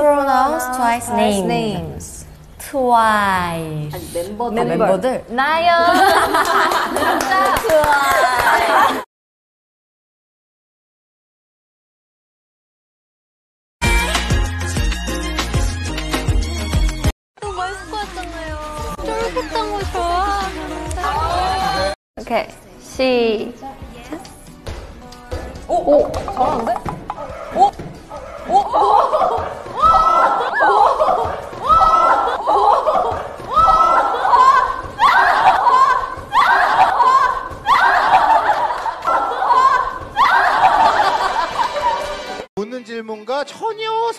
pronounce twice names. twice. 멤버들. 아, 멤버들. 나요. 쫄깃한 거 좋아하는데. 오케이.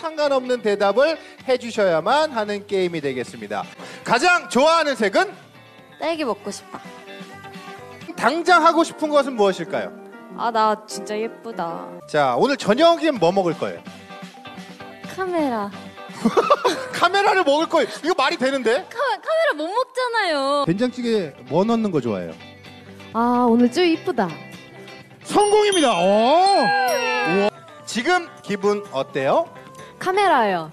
상관없는 대답을 해주셔야만 하는 게임이 되겠습니다. 가장 좋아하는 색은 딸기 먹고 싶어. 당장 하고 싶은 것은 무엇일까요? 아, 나 진짜 예쁘다. 자, 오늘 저녁엔 뭐 먹을 거예요? 카메라. 카메라를 먹을 거예요. 이거 말이 되는데? 카, 카메라 못 먹잖아요. 된장찌개 뭐 넣는 거 좋아해요? 아 오늘 쭈 이쁘다. 성공입니다. 오! 우와. 지금 기분 어때요? 카메라요.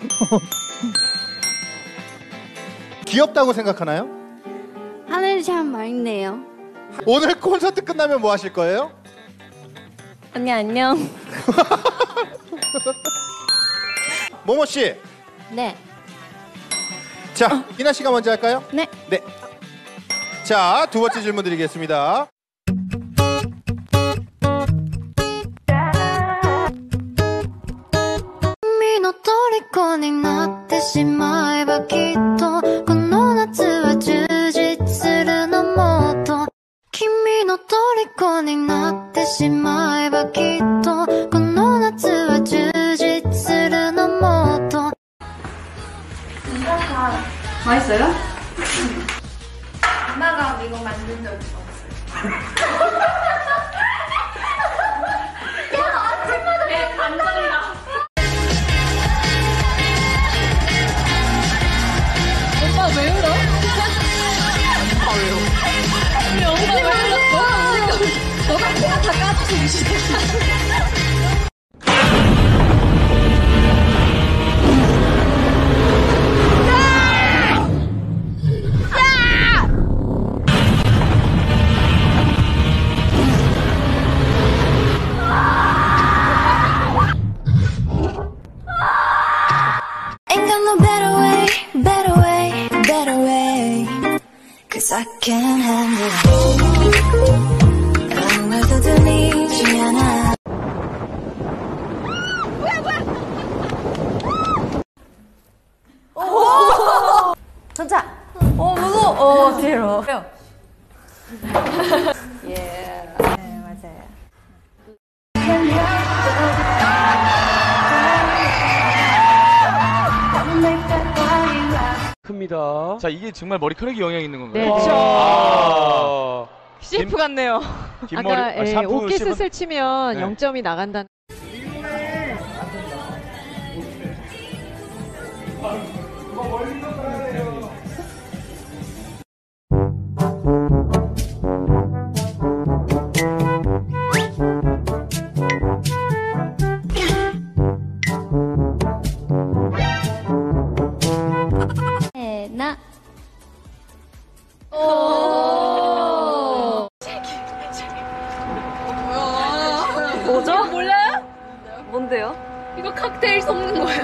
귀엽다고 생각하나요? 하늘이 참 맑네요. 오늘 콘서트 끝나면 뭐 하실 거예요? 언니 안녕. 모모 씨. 네. 자, 이나 씨가 먼저 할까요? 네. 네. 자, 두 번째 질문 드리겠습니다. 虜になってしまえばきっとこの夏は充実するのもっと。君の虜になってしまえばきっとこの夏は充実するのもっと。Ain't got no better way, better way, better way. Cause I can't handle it. 전차. 어, 무서워. 어, 뒤로. 큽니다. 자 이게 정말 머리카락이 영향 있는 건가요? 네. 아, CF 같네요. 긴 머리, 아까 아, 예, 샴푸 오키스를 씹은- 치면 네. 0점이 나간다는. 나. 뭐 칵테일 섞는 거예요.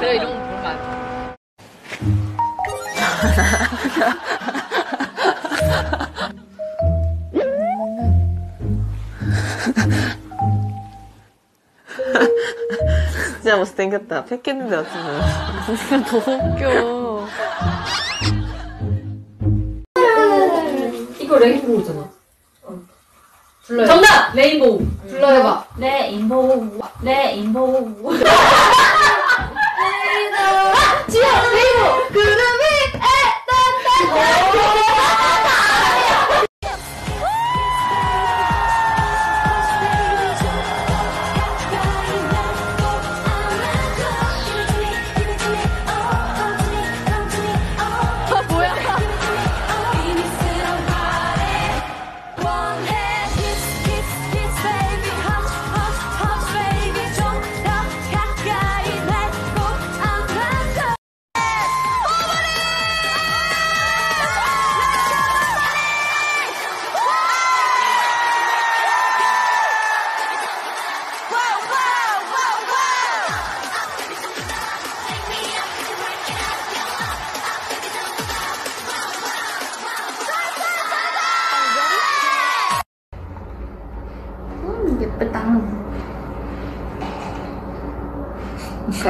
내가 이런 거 보면 안 돼. 진짜 못생겼다. 팩했는데 어쩌면. 웃겨. 이거 rainbow잖아. 불러요. 정답! rainbow. 불러요. rainbow. rainbow. 지영, rainbow! kiss,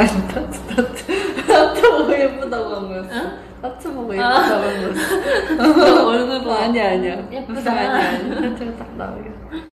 하트 보고 예쁘다고 한 거였어. 하트 보고 예쁘다고 한 거였어. 얼굴 봐. 아니야, 아니야. 예쁘다. 아니야, 아니야. 하트가 딱 나오게.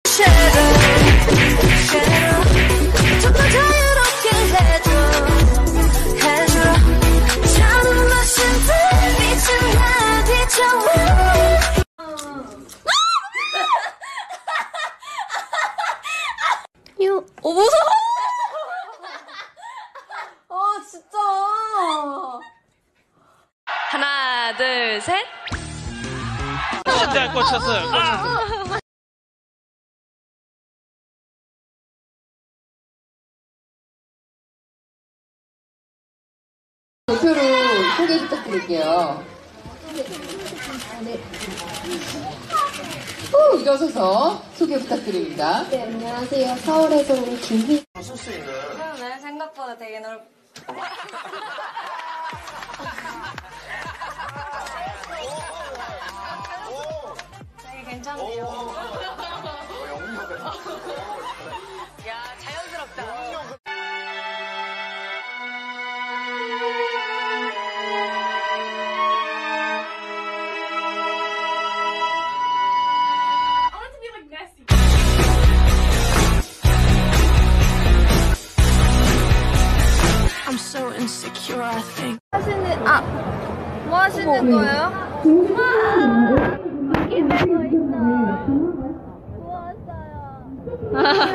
꽂혔어요. 꽂혔어요. 대표로 소개 부탁드릴게요. 후, 일어서서 소개 부탁드립니다. 네, 안녕하세요. 서울에서 온 김희. 네, 생각보다 되게 넓. 괜찮네요. 야, 자연스럽다. I'm so insecure I think 뭐 하시는 거예요? 여러분! 아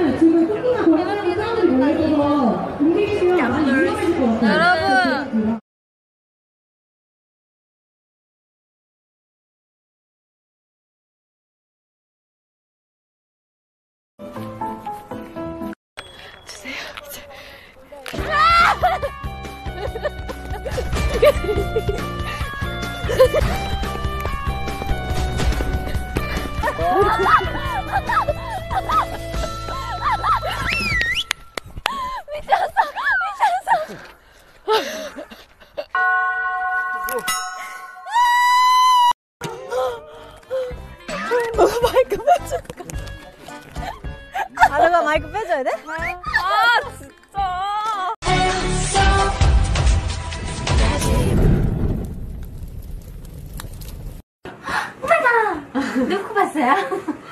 내가 마이크 빼줘야 돼? 아 누구 봤어요?